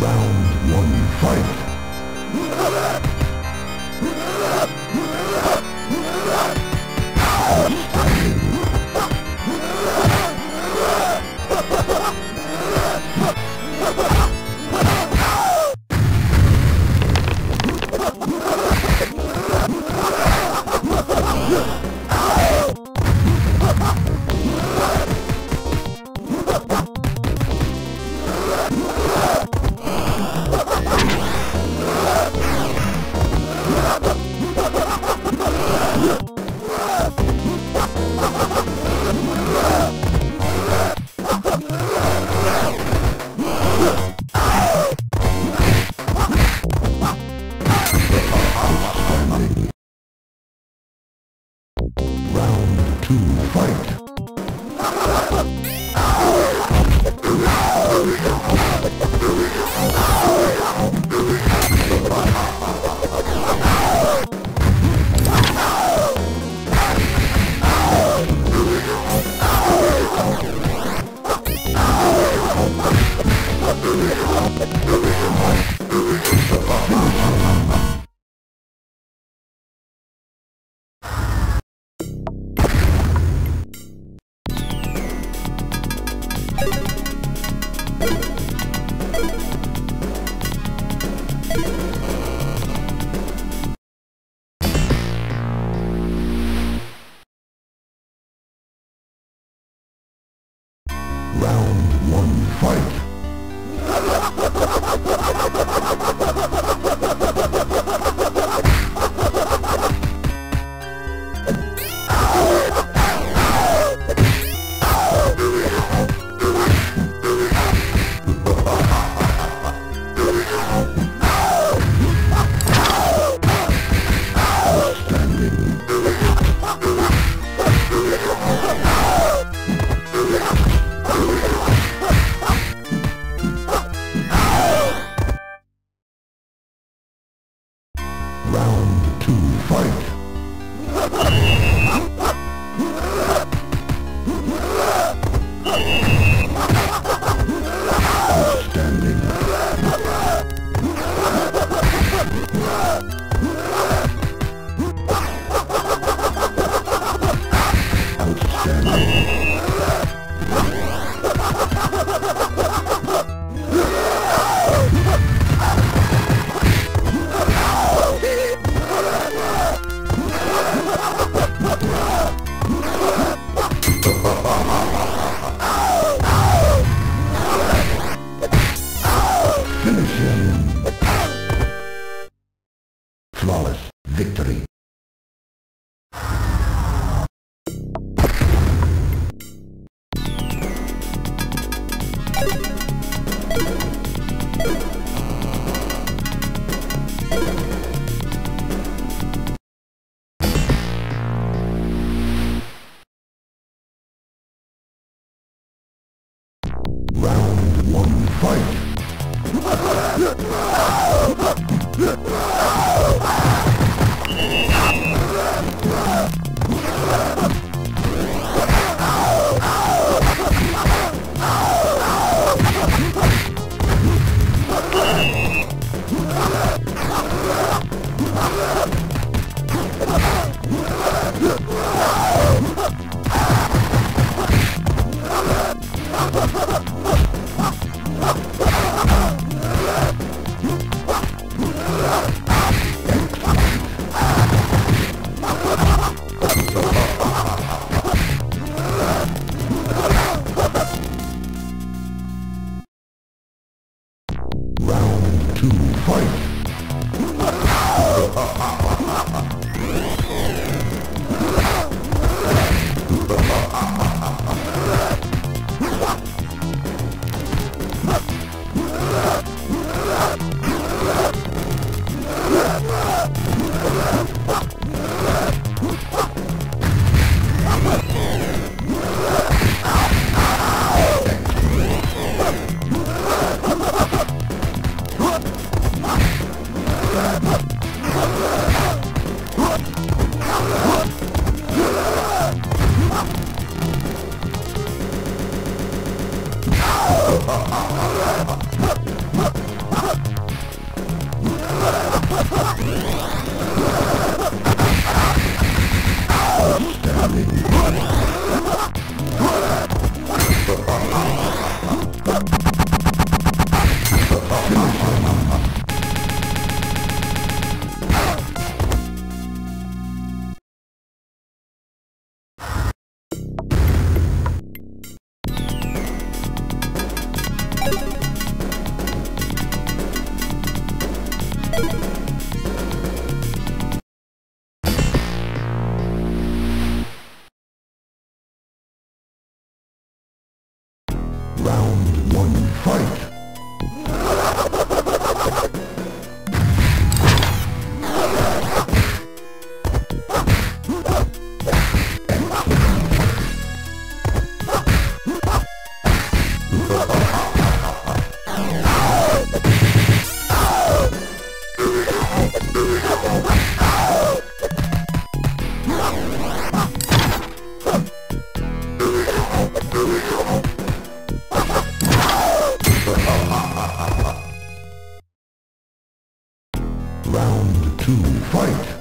Round one, fight! Oh, Round one, fight. Round two, fight! Fight! Round two, fight!